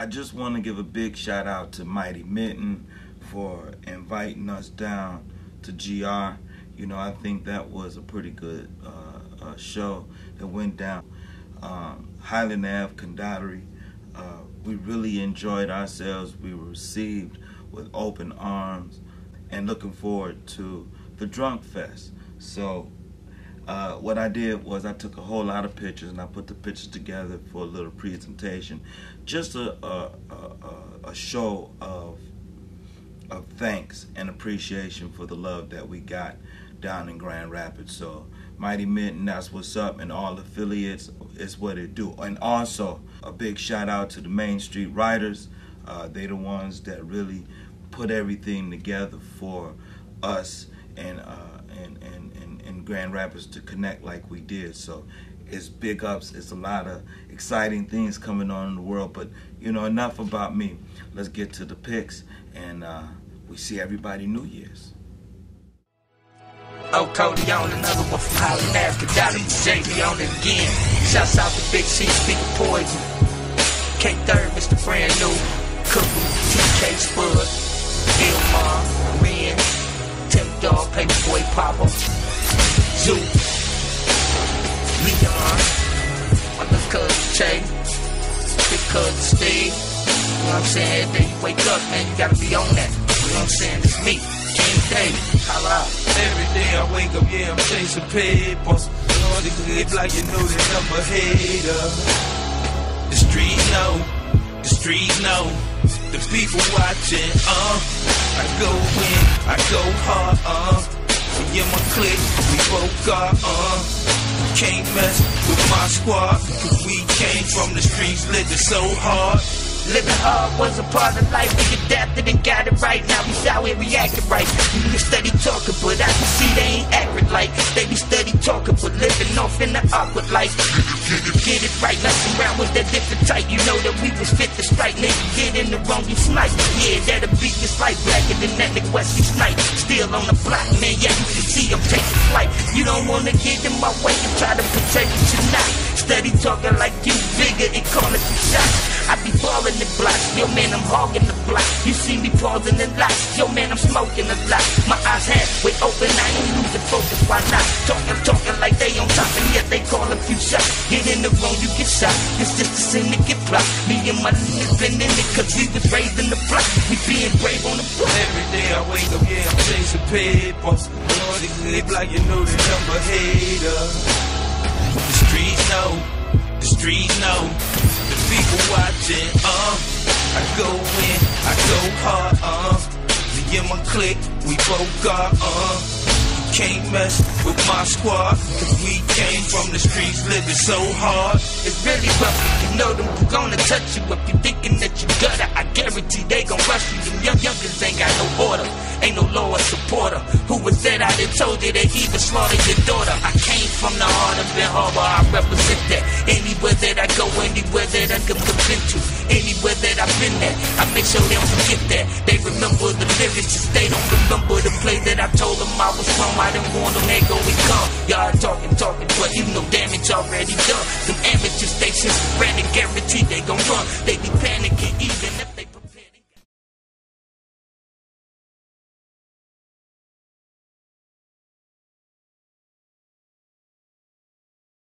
I just want to give a big shout out to Mighty Mitten for inviting us down to GR. You know, I think that was a pretty good uh, uh, show that went down. Um, Highland Ave, Condottieri. Uh, we really enjoyed ourselves. We were received with open arms and looking forward to the Drunk Fest. So uh, what I did was I took a whole lot of pictures and I put the pictures together for a little presentation, just a a, a, a show of of thanks and appreciation for the love that we got down in Grand Rapids. So Mighty Mitten, that's what's up, and all affiliates is what it do. And also a big shout out to the Main Street Ryders. Uh, they the ones that really put everything together for us and uh, and, and, Grand Rapids to connect like we did. So it's big ups. It's a lot of exciting things coming on in the world. But you know, enough about me. Let's get to the picks, and uh, we see everybody New Year's. Oh, Cody on another one from Ave. Godolly JB on it again. Shouts out to Big C, Speak Poison. K Third, Mr. Brand New. Cookie, TK Spud. Ilmar, Ren, Tim Dog, Paperboy Papa. Zoo. Leon. Che. Big cousin Steve. You know what I'm saying? Then you wake up, man, you gotta be on that. You know what I'm saying? It's me, King David. Holla. Every day I wake up, yeah, I'm chasing papers. Lord, it live like you know that I'm a hater. The streets know, the streets know, the people watching, uh. I go in, I go hard, and my clique, we both got, uh. Can't mess with my squad, cause we came from the streets, living so hard. Living hard was a part of life. We adapted and got it right. Now we out here reacting right. You be steady talking, but I can see they ain't acting like. They be steady talking, but living off in the awkward life. Get it right, messing around with that different type. You know that we was fit to strike. Nigga, get in the wrong, you snipe. Yeah, that'll be just like blacker than that nigga Wesley Snipe. Still on the block, man. Yeah, you can see I'm taking flight. You don't wanna get in my way and try to protect you tonight. Steady talking like you bigger and calling for shots. I be balling the blocks, yo man, I'm hogging the block. You see me pausing the lots, yo man, I'm smoking a lot. My eyes halfway open, I ain't losing focus, why not? Talking, talking like they on top, and yet they call a few shots. Get in the wrong, you get shot. It's just a sin to get blocked. Me and my niggas been in it, cause we was raised in the block. We being brave on the block. Every day I wake up, yeah, I'm chasing papers. Lord, live like you know that I'm a hater. The streets know, the streets know, the people watching, uh. I go in, I go hard, uh. Me and my clique, we both got, uh. You can't mess with my squad, cause we came from the streets living so hard. It's really rough. You know them gonna touch you if you thinking that you gutter. I guarantee they gon' rush you. Them young youngers ain't got no order. Ain't no law or supporter. Who was that I done told you they even slaughtered your daughter? I came from the heart of Ben Harbor. I represent that. Anywhere that I go, anywhere that I can been to, anywhere that I've been at, I make sure they don't forget that. They remember the lyrics, just they don't remember the play that I told them I was from. I didn't want them, they go and come. Y'all talking, talking, but you know damage already done. Them amateur stations, branded guarantee they gon' run. They be panicking even if